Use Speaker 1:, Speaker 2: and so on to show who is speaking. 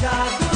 Speaker 1: pecado.